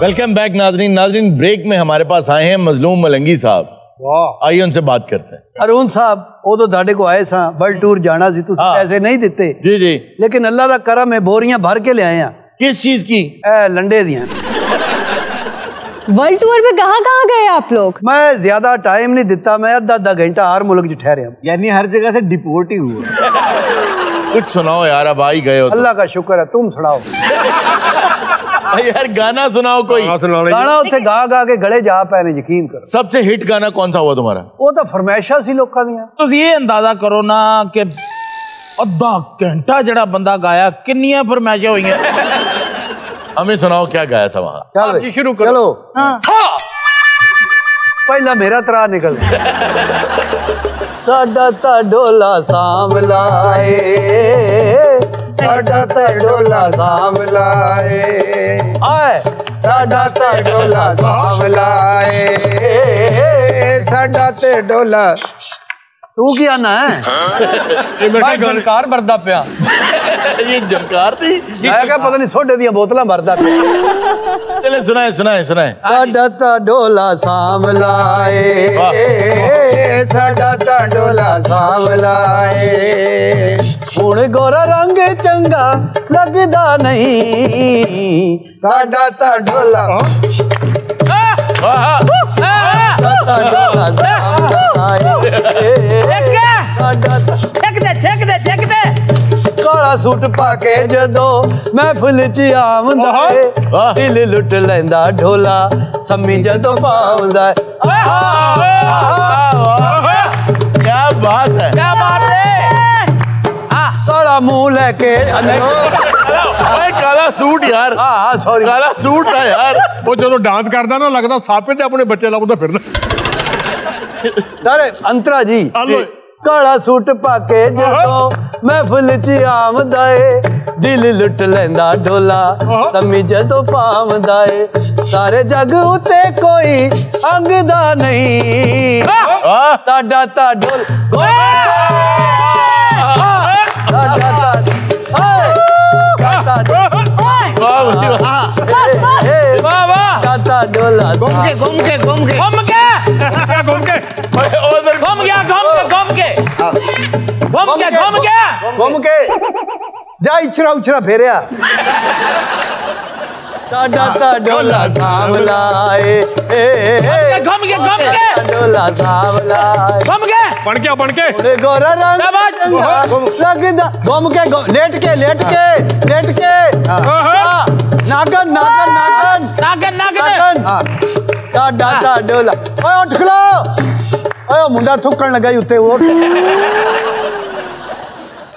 Welcome back नाजरीन। नाजरीन break में हमारे पास आए हैं मजलूम मलंगी साहब। आइए उनसे बात करते हैं। अरुण साहब वो तो धाडे को आए सा वर्ल्ड टूर जाना सी तुम हाँ। पैसे नहीं देते। जी जी। लेकिन अल्लाह का करम है बोरियाँ भर के ले आए हैं किस चीज़ की? ए, लंडे दिया। वर्ल्ड टूर में कहाँ कहाँ गए आप लोग? मैं ज़्यादा टाइम नहीं देता मैं अद्धा अद्धा घंटा हर मुल्क ठहरे यानी हर जगह से डिपोर्ट ही हुआ। कुछ सुनाओ यार अब आई गए हो तो। अल्लाह का शुक्र है तुम सुनाओ। यार गाना सुनाओ कोई ਗਾਣਾ ਉੱਥੇ ਗਾ ਗਾ ਕੇ ਗਲੇ ਜਾ ਪਏ ਨੇ ਯਕੀਨ ਕਰੋ सबसे हिट गाना कौन सा हुआ तुम्हारा ਉਹ ਤਾਂ ਫਰਮਾਇਸ਼ਾਂ ਸੀ ਲੋਕਾਂ ਦੀਆਂ ਤੁਸੀਂ ਇਹ ਅੰਦਾਜ਼ਾ ਕਰੋ ਨਾ ਕਿ ਅੱਧਾ ਘੰਟਾ ਜਿਹੜਾ ਬੰਦਾ ਗਾਇਆ ਕਿੰਨੀਆਂ ਫਰਮਾਇਸ਼ਾਂ ਹੋਈਆਂ हमें सुनाओ क्या गाया था वहां ਚੱਲ ਬਈ, ਚਲੋ ਪਹਿਲਾ ਮੇਰਾ ਤਰਾ ਨਿਕਲ ਸਾਡਾ ਤਾਂ ਡੋਲਾ ਸਾਂਭਲਾ ਏ ਸਾਡਾ ਤਾਂ ਡੋਲਾ ਸਾਂਭਲਾ ਏ ਆਏ ਸਾਡਾ ਤਾਂ ਡੋਲਾ ਸਾਂਭਲਾ ਏ ਸਾਡਾ ਤੇ ਡੋਲਾ ਤੂੰ ਕੀ ਆਨਾ ਹੈ ਜਨਕਾਰ ਵਰਦਾ ਪਿਆ जमकार पता गोरा रंग चंगा लगता नहीं साडा ढोला छेक दे छेक दे ਕਾਲਾ ਸੂਟ ਪਾ ਕੇ ਜਦੋਂ ਮਹਿਫਲ 'ਚ ਆਉਂਦਾ ਏ ਦਿਲ ਲੁੱਟ ਲੈਂਦਾ ਢੋਲਾ ਸੰਮੀ ਜਦੋਂ ਪਾਉਂਦਾ ਏ ਕੀ ਬਾਤ ਹੈ ਕੀ ਬਾਤ ਹੈ ਆ ਸਾਲਾ ਮੂੰਹ ਲੈ ਕੇ ਓਏ ਕਾਲਾ ਸੂਟ ਯਾਰ ਹਾਂ ਸੌਰੀ ਕਾਲਾ ਸੂਟ ਦਾ ਯਾਰ ਉਹ ਜਦੋਂ ਡਾਂਸ ਕਰਦਾ ਨਾ ਲੱਗਦਾ ਸਾਪੇ ਤੇ ਆਪਣੇ ਬੱਚੇ ਲੱਭਦਾ ਫਿਰਦਾ ਸਾਰੇ ਅੰਤਰਾ ਜੀ ਕਾਲਾ ਸੂਟ ਪਾ ਕੇ ਜਦੋਂ ਮਹਿਫਿਲ 'ਚ ਆਉਂਦਾ ਏ ਦਿਲ ਲੁੱਟ ਲੈਂਦਾ ਢੋਲਾ ਸੰਮੀ ਜਦੋਂ ਪਾਉਂਦਾ ਏ ਸਾਰੇ ਜੱਗ ਉਤੇ ਕੋਈ ਅੰਗ ਦਾ ਨਹੀਂ हाँ? ਸਾਡਾ ਤਾਂ ਢੋਲ ਸਾਡਾ ਤਾਂ ਓਏ ਸਾਡਾ वाह भाई, वाह। ਏ ਵਾਹ ਵਾਹ ਸਾਡਾ ਢੋਲਾ ਘੁੰਮ ਕੇ ਘੁੰਮ ਕੇ ਘੁੰਮ ਕੇ ਘੁੰਮ ਕੇ ਘੁੰਮ ਕੇ ओए, ಬೊಮ್ಕೆ ಜಾ ಇಚ್ರ ಉಚ್ರ ಫೇರ್ಯಾ डाडा डोला डोला सावलाए गम गए बन के बन के ओरे के के के के नागन नागन नागन नागन नागन डाडा ओए उठ खलो ओए मुंडा थुकण लगाई उते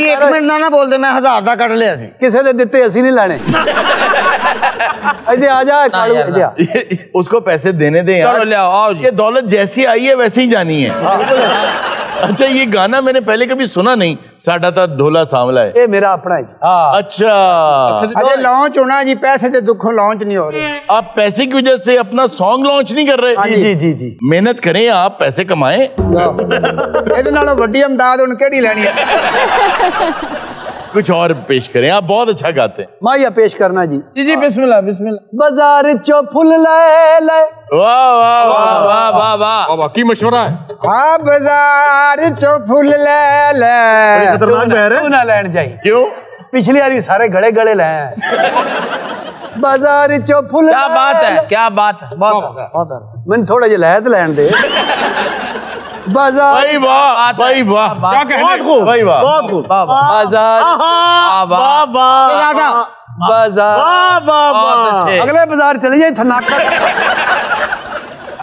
कि एक मिनट ना ना बोल दे मैं हजार का कट लिया सी ਕਿਸੇ ਦੇ ਦਿੱਤੇ ਅਸੀਂ ਨਹੀਂ ਲੈਣੇ ਇੱਥੇ ਆ ਜਾ ਕਾਲੂ ਇੱਥੇ ਆ ये- उसको पैसे देने दें ਚਲੋ यार ਲਿਆਓ ਆਓ ਜੀ ये दौलत जैसी आई है वैसे ही जानी है अच्छा ये गाना मैंने पहले कभी सुना नहीं साडा था ढोला सांवला है ਇਹ ਮੇਰਾ ਆਪਣਾ ਹੈ ਜੀ अच्छा ਅਜੇ ਲਾਂਚ ਹੋਣਾ ਜੀ ਪੈਸੇ ਦੇ ਦੁੱਖੋਂ ਲਾਂਚ ਨਹੀਂ ਹੋ ਰਹੇ आप पैसे की वजह से अपना सॉन्ग लॉन्च नहीं कर रहे ਜੀ ਜੀ ਜੀ मेहनत करें आप पैसे कमाएं ਇਹਦੇ ਨਾਲੋਂ ਵੱਡੀ ਅਮਦਾਦ ਹੁਣ ਕਿਹੜੀ ਲੈਣੀ ਹੈ कुछ और पेश करें आप बहुत अच्छा गाते हैं माया पेश करना जी जी जी बिस्मिल्लाह बिस्मिल्लाह बाज़ार चो फुल की मशवरा है हाँ बाज़ार चो फुल ना लैन जाई क्यों पिछली यार सारे गड़े गड़े लाए हैं बाज़ार चो फुल क्या बात है क्या बात है बहुत बहुत मैंने थोड़ा जिहा लहत लैन दे बाज़ार। भाई वाह भाई वाह। क्या भाई वाह। बहुत खूब बाज़ार। बाज़ार। अगले बाज़ार चले जाए थनाका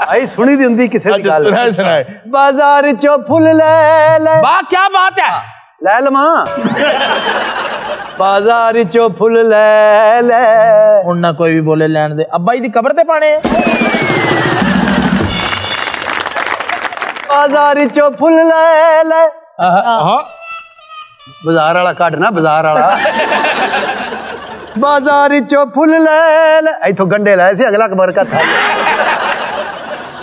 आई सुनी दी हुंदी किसे दी गल। सुनाए सुनाए। बाज़ार चो फूल ले ले। वाह क्या बात है? ले ले माँ। बाज़ार चो फूल ले ले। हुन ना कोई भी बोले लैन दे। अब्बा जी दी कब्र ते पाने ਬਾਜ਼ਾਰ ਚੋਂ ਫੁੱਲ ਲੈ ਲੈ ਆਹ ਬਾਜ਼ਾਰ ਵਾਲਾ ਕੱਢ ਨਾ ਬਾਜ਼ਾਰ ਵਾਲਾ ਬਾਜ਼ਾਰ ਚੋਂ ਫੁੱਲ ਲੈ ਲੈ ਇਥੋਂ ਗੰਡੇ ਲਾਏ ਸੀ ਅਗਲਾ ਬਰਕਤ ਹੈ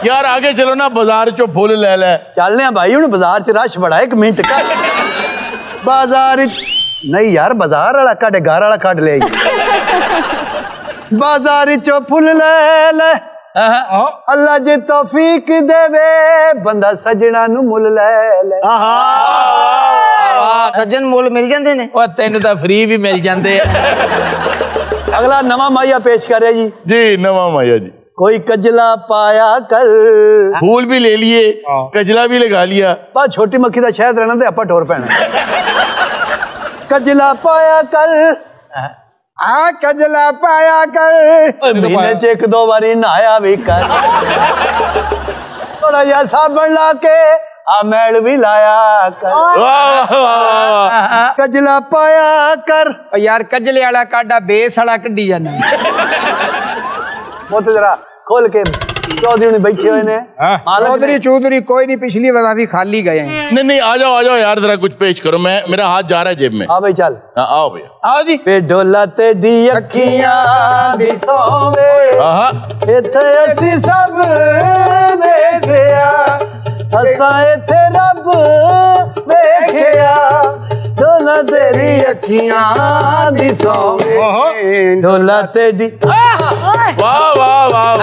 ਯਾਰ ਆਗੇ ਚਲੋ ਨਾ ਬਾਜ਼ਾਰ ਚੋਂ ਫੁੱਲ ਲੈ ਲੈ ਚੱਲਨੇ ਆ ਭਾਈ ਹੁਣ ਬਾਜ਼ਾਰ ਚ ਰਸ਼ ਬੜਾ ਇੱਕ ਮਿੰਟ ਕੱਢ ਬਾਜ਼ਾਰ ਚ- ਨਹੀਂ ਯਾਰ ਬਾਜ਼ਾਰ ਵਾਲਾ ਕੱਢ ਘਰ ਵਾਲਾ ਕੱਢ ਲੈ ਬਾਜ਼ਾਰ ਚੋਂ ਫੁੱਲ ਲੈ ਲੈ ਆਹ ਅੱਲਾ ਜੇ ਤੌਫੀਕ ਦੇਵੇ ਬੰਦਾ ਸਜਣਾ ਨੂੰ ਮੁੱਲ ਲੈ ਲੈ ਸੱਜਣ ਮੁੱਲ ਮਿਲ ਜਾਂਦੇ ਨੇ ਉਹ ਤੈਨੂੰ ਤਾਂ ਫ੍ਰੀ ਵੀ ਮਿਲ ਜਾਂਦੇ ਆ ਅਗਲਾ ਨਵਾਂ ਮਾਇਆ ਪੇਸ਼ ਕਰ ਰਿਹਾ ਜੀ जी नवा माया जी ਕੋਈ ਕਜਲਾ ਪਾਇਆ ਕਰ फूल भी ले लिए कजला भी लगा लिया ਬਾ ਛੋਟੀ ਮੱਖੀ ਦਾ ਸ਼ਹਿਦ ਰਹਿਣਾ ਤੇ ਆਪਾਂ ਠੋਰ ਪੈਣਾ ਕਜਲਾ ਪਾਇਆ ਕਰ आ कजला पाया कर। महीने दो बारी नहाया भी कर। थोड़ा जा साबण ला के आ मैल भी लाया कर। कजला पाया कर। यार कजले वाला काडा बेस वाला कड्डी जाना। जरा खोल के चौधरी ने बैठे हुए ने। हाँ। चौधरी चौधरी कोई नहीं पिछली बार भी खाली गए हैं। नहीं नहीं आ जाओ आ जाओ यार जरा कुछ पेश करो। मैं मेरा हाथ जा रहा है जेब में। आ भाई चल। हाँ, आओ भैया। आओ जी। पे डोला ते दी अखियाँ दी सोवे। आहा। इथे असि सबने सिया हसाए ते रब देखया। ढोला तेरी अखियाँ दी में ढोला तेरी वाह वाह वाह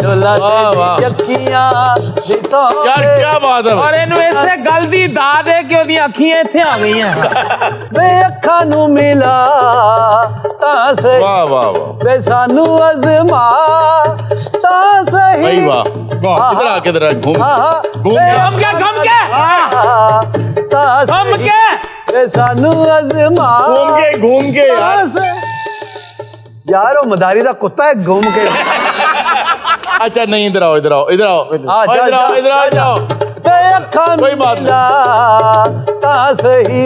ढोला तेरी अखियाँ दी दिसों यार क्या बात है और इन्हें ऐसे गलती दा दे कि ओदी अखियाँ थे आ गई हैं। बे अखा नु मिला तासे वाह वाह वाह। बे सानू अजमा तासे ही किधर आ किधर आ? घूम। घूम क्या घूम क्या घूम क्या ਵੇ ਸਾਨੂੰ ਅਜ਼ਮਾ घूम के घूम के यार ਤਾਂ ਸਹੀ। ਯਾਰ ਉਹ ਮਦਾਰੀ ਦਾ ਕੁੱਤਾ ਹੈ ਘੁੰਮ ਕੇ अच्छा नहीं इधर आओ इधर आओ इधर आओ आ, जा, इधर आओ जा, इधर आओ जा, जाओ ਵੇ ਅੱਖਾਂ ਨੂੰ ਕੋਈ ਬਾਤ ਨਹੀਂ। ਮਿਲਾ ਤਾਂ ਸਹੀ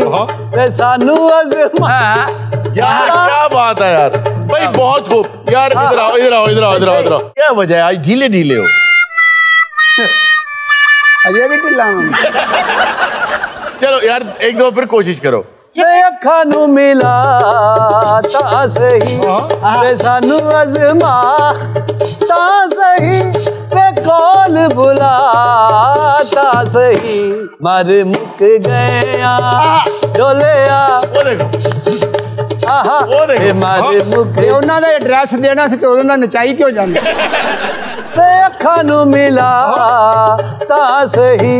ਵੇ ਸਾਨੂੰ ਅਜ਼ਮਾ ਹਾਂ यार क्या बात है यार भाई बहुत खूब यार इधर आओ इधर आओ इधर आओ इधर आओ इधर आओ क्या वजह है आज ढीले ढीले हो अजय भी ढिला हूं। चलो यार एक दो फिर कोशिश करो ਵੇ ਅੱਖਾਂ ਨੂੰ ਮਿਲਾ ਤਾਂ ਸਹੀ ਵੇ ਸਾਨੂੰ ਅਜ਼ਮਾ ਤਾਂ ਸਹੀ ਵੇ ਕੋਲ ਬੁਲਾ ਤਾਂ ਸਹੀ ਮਰ ਮੁੱਕ ਗਿਆ ਡੋਲਿਆ वो देखो ਆਹਾ ਉਹ ਦੇਖੋ। ਵੇ ਮਰ ਮੁੱਕ ਤੇ ਉਹਨਾਂ ਦਾ ਐਡਰੈਸ ਦੇਣਾ ਸੀ ਤੇ ਉਦੋਂ ਦਾ ਨਚਾਈ ਕਿਉਂ ਜਾਂਦਾ ਵੇ ਅੱਖਾਂ ਨੂੰ ਮਿਲਾ ਤਾਂ ਸਹੀ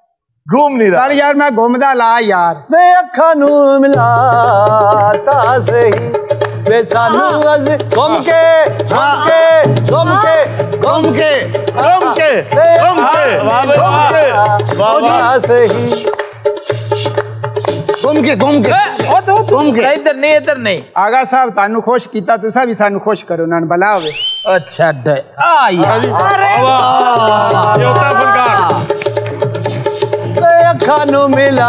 घूम नहीं रहा। यार मैं घूमदा ला यार। मैं अखा सही। इधर नहीं इधर नहीं। आगा साहब खुश किया तुसा भी सानू खुश करो अच्छा डे। आ यार। अरे वाह ਆ ਯਾਰ ਵਾਹ ਜੋਤਾ ਫਨਕਾਰ ਵੇ ਅੱਖਾਂ ਨੂੰ ਮਿਲਾ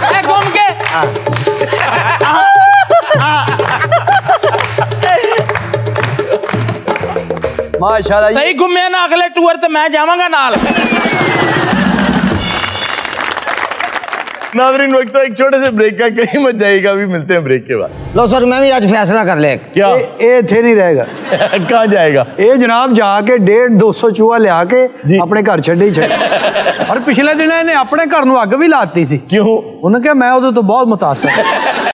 ਤਾਂ ਇਹ ਘੁੰਮ ਕੇ ਮਾਸ਼ਾਅੱਲਾ ਜੀ ਸਹੀ ਘੁੰਮਿਆ ਨਾ ਅਗਲੇ ਟੂਰ ਤੇ ਮੈਂ ਜਾਵਾਂਗਾ ਨਾਲ नाजरीन वक्त तो एक छोटे से ब्रेक का कहीं मत जाएगा अभी मिलते हैं ब्रेक के बाद। लो सर मैं भी आज फैसला कर ले क्या? ए, ए थे नहीं रहेगा। कहाँ जाएगा? ए जनाब जाके डेढ़ दो सौ चूहा लिया के अपने घर छे। और पिछले दिन इन्हें अपने घर अग भी लाती थी क्यों? उन्हें क्या मैं उदो तो बहुत मुतासर